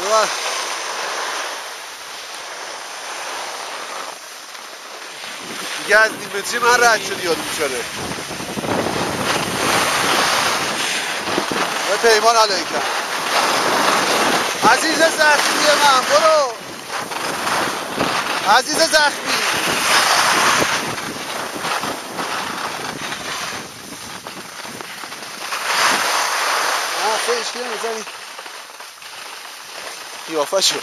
Voilà. دیگه از نیم متری من رد شد یاد بیچاره به پیمان علیه عزیز زخمی من برو. عزیز زخمی. آه خیلی اشکیل نمی‌زنی E o alfajor.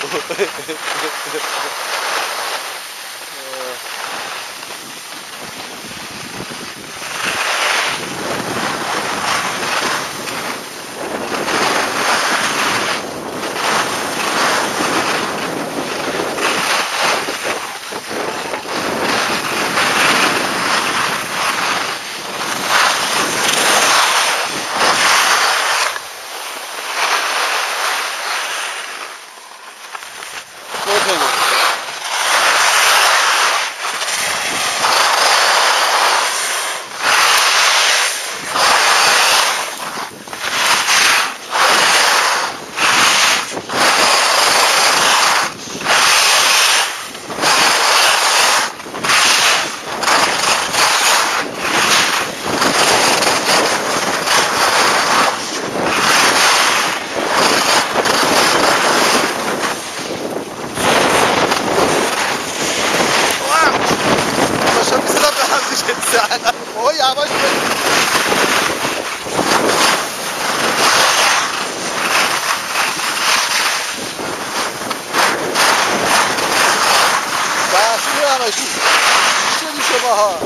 پیمان داشتم می‌زدم به هم دیگه بابا یواش همشون چی شدی شما ها